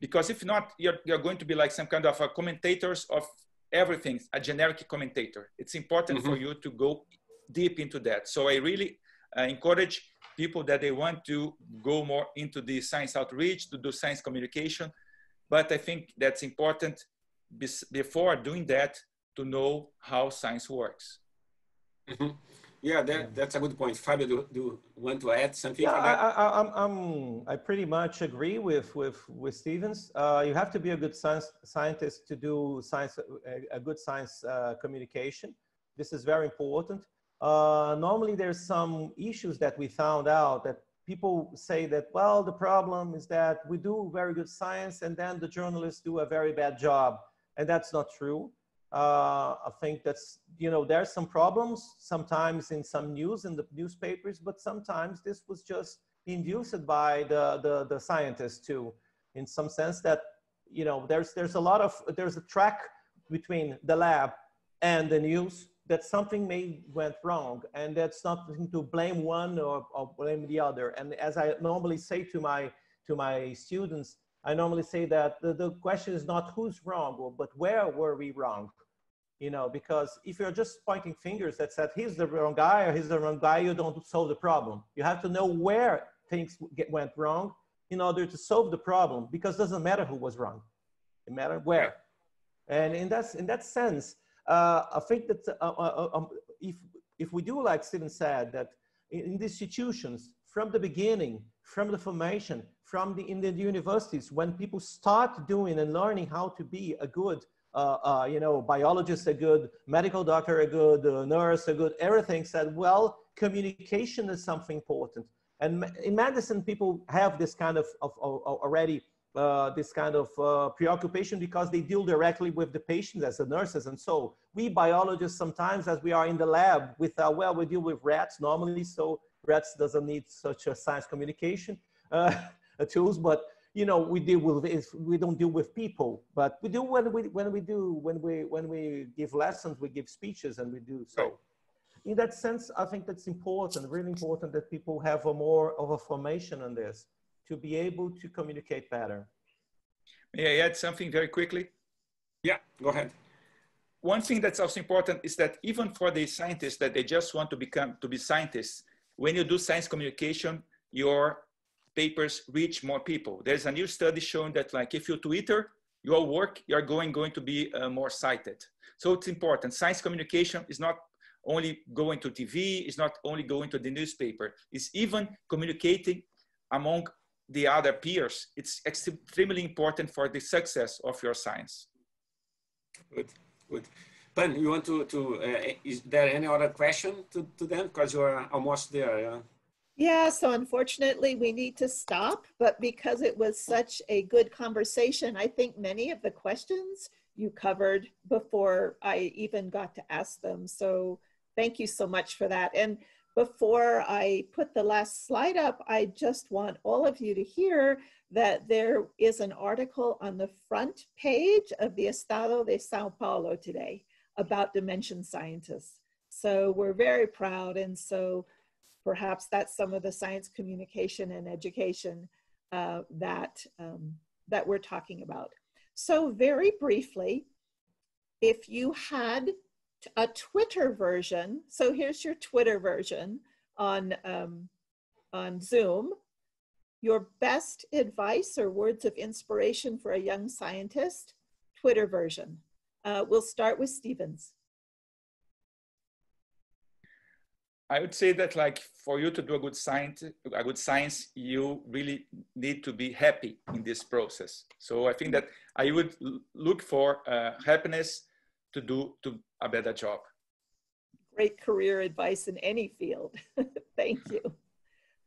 Because if not, you're, you're going to be like some kind of a commentators of everything, a generic commentator. It's important mm-hmm. for you to go deep into that. So I really uh, encourage people that they want to go more into the science outreach, to do science communication. But I think that's important before doing that to know how science works. Mm-hmm. Yeah, that, that's a good point. Fabio, do, do you want to add something? Yeah, I, I, I'm, I'm, I pretty much agree with, with, with Stevens. Uh, you have to be a good science, scientist to do science, a, a good science uh, communication. This is very important. Uh, normally there's some issues that we found out that people say that, well, the problem is that we do very good science and then the journalists do a very bad job. And that's not true. Uh, I think that's, you know, there's some problems sometimes in some news in the newspapers, but sometimes this was just induced by the, the, the scientists too, in some sense that, you know, there's, there's a lot of, there's a track between the lab and the news that something may went wrong and that's nothing to blame one or, or blame the other. And as I normally say to my, to my students, I normally say that the, the question is not who's wrong, but where were we wrong? You know, because if you're just pointing fingers that said he's the wrong guy or he's the wrong guy, you don't solve the problem. You have to know where things get, went wrong in order to solve the problem because it doesn't matter who was wrong. It matters where. And in that, in that sense, uh, I think that uh, uh, uh, um, if, if we do like Steven said, that in, in the institutions, from the beginning, from the formation, from the in the universities, when people start doing and learning how to be a good, uh, uh, you know, biologist, a good medical doctor, a good nurse, a good everything, said, well, communication is something important. And in medicine, people have this kind of, of, of already uh, this kind of uh, preoccupation because they deal directly with the patients as the nurses. And so we biologists sometimes as we are in the lab with, uh, well, we deal with rats normally. So rats doesn't need such a science communication. Uh, tools, but you know we deal with we don't deal with people, but we do when we when we do when we when we give lessons, we give speeches, and we do so. In that sense, I think that's important, really important that people have a more of a formation on this to be able to communicate better. May I add something very quickly? Yeah, go ahead. One thing that's also important is that even for the scientists that they just want to become to be scientists, when you do science communication, your papers reach more people. There's a new study showing that like if you Twitter your work, you're going, going to be uh, more cited. So it's important. Science communication is not only going to TV, it's not only going to the newspaper, it's even communicating among the other peers. It's extremely important for the success of your science. Good, good. Ben, you want to, to uh, is there any other question to, to them? Because you're almost there. Yeah? Yeah, so unfortunately we need to stop, but because it was such a good conversation, I think many of the questions you covered before I even got to ask them. So thank you so much for that. And before I put the last slide up, I just want all of you to hear that there is an article on the front page of the Estado de Sao Paulo today about dimension scientists. So we're very proud. And so perhaps that's some of the science communication and education uh, that, um, that we're talking about. So very briefly, if you had a Twitter version, so here's your Twitter version on, um, on Zoom, your best advice or words of inspiration for a young scientist, Twitter version. Uh, we'll start with Stevens. I would say that like for you to do a good science, a good science, you really need to be happy in this process. So I think that I would look for uh, happiness to do to a better job. Great career advice in any field. Thank you.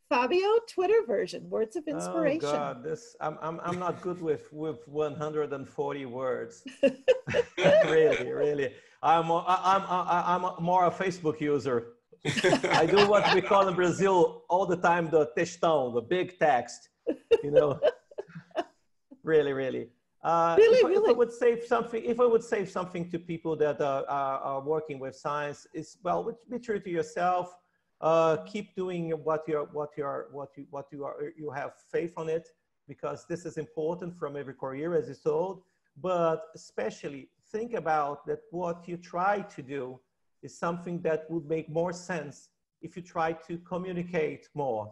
Fabio, Twitter version, words of oh, inspiration. Oh God, this I'm I'm I'm not good with with 140 words. really, really. I'm I'm I'm I'm more a Facebook user. I do what we call in Brazil all the time the textão, the big text. You know. really, really. Uh, really, if, really. if I would say something, if I would say something to people that uh, are, are, working with science, is well, be true to yourself. Uh, keep doing what you're, what you're, what you, what you are, you have faith on it, because this is important from every career, as you told. But especially think about that what you try to do is something that would make more sense if you try to communicate more.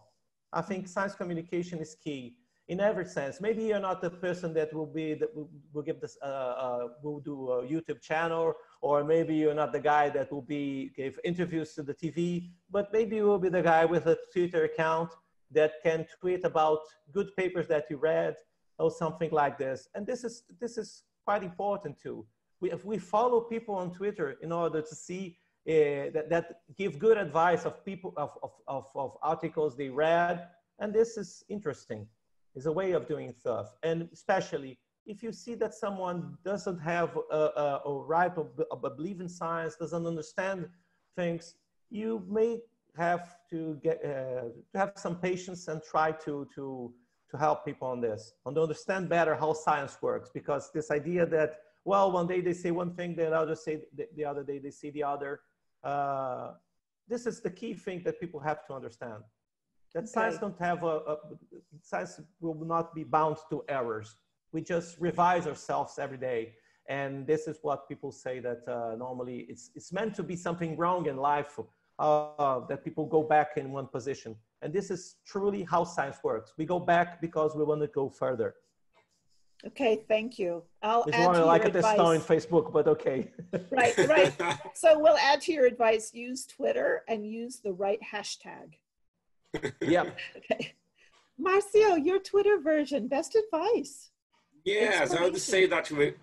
I think science communication is key in every sense. Maybe you're not the person that will be that will, will give this uh, uh, will do a YouTube channel, or maybe you're not the guy that will be give interviews to the TV, but maybe you will be the guy with a Twitter account that can tweet about good papers that you read or something like this. And this is this is quite important too. We, if we follow people on Twitter in order to see uh, that, that give good advice of people of, of, of, of articles they read, and this is interesting is a way of doing stuff. And especially if you see that someone doesn't have a, a, a right of, a belief in science, doesn't understand things, you may have to get uh, to have some patience and try to to to help people on this and to understand better how science works. Because this idea that well, one day they say one thing, the other say the, the other day they see the other. Uh, this is the key thing that people have to understand. That okay. science don't have a, a, science will not be bound to errors. We just revise ourselves every day. And this is what people say that uh, normally it's, it's meant to be something wrong in life uh, that people go back in one position. And this is truly how science works. We go back because we want to go further. Okay, thank you. I'll it's add more to like your a advice. in Facebook, but okay. right, right. So we'll add to your advice, use Twitter and use the right hashtag. Yep. okay. Marcio, your Twitter version, best advice. Yes, I would say that re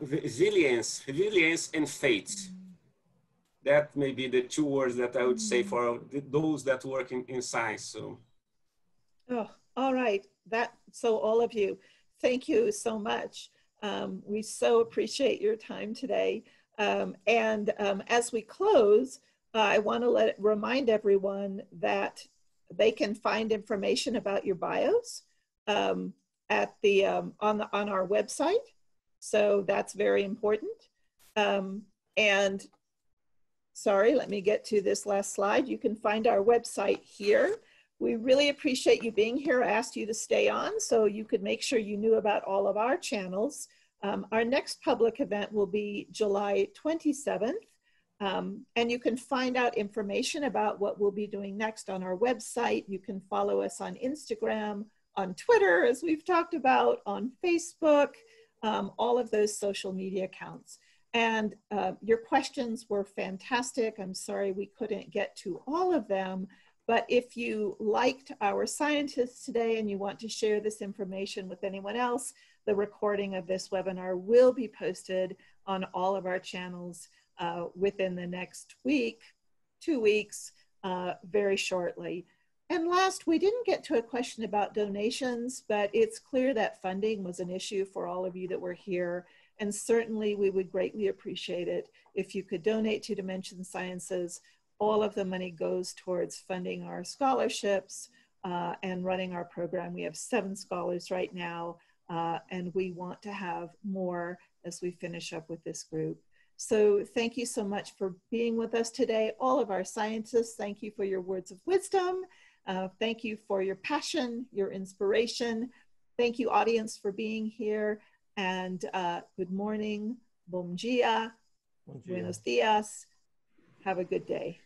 resilience, resilience and faith. That may be the two words that I would say for those that work in, in science. So. Oh, all right. That so all of you, thank you so much. Um, we so appreciate your time today. Um, and um, as we close, uh, I want to let remind everyone that they can find information about your bios um, at the um, on the on our website. So that's very important. Um, and sorry, let me get to this last slide. You can find our website here. We really appreciate you being here. I asked you to stay on so you could make sure you knew about all of our channels. Um, our next public event will be July 27th. Um, and you can find out information about what we'll be doing next on our website. You can follow us on Instagram, on Twitter, as we've talked about, on Facebook, um, all of those social media accounts. And uh, your questions were fantastic. I'm sorry we couldn't get to all of them, but if you liked our scientists today and you want to share this information with anyone else, the recording of this webinar will be posted on all of our channels uh, within the next week, two weeks, uh, very shortly. And last, we didn't get to a question about donations, but it's clear that funding was an issue for all of you that were here. And certainly we would greatly appreciate it if you could donate to Dimensions Sciences. All of the money goes towards funding our scholarships uh, and running our program. We have seven scholars right now, uh, and we want to have more as we finish up with this group. So thank you so much for being with us today. All of our scientists, thank you for your words of wisdom. Uh, thank you for your passion, your inspiration. Thank you, audience, for being here. And uh, good morning, bom dia, Bom dia. buenos dias. Have a good day.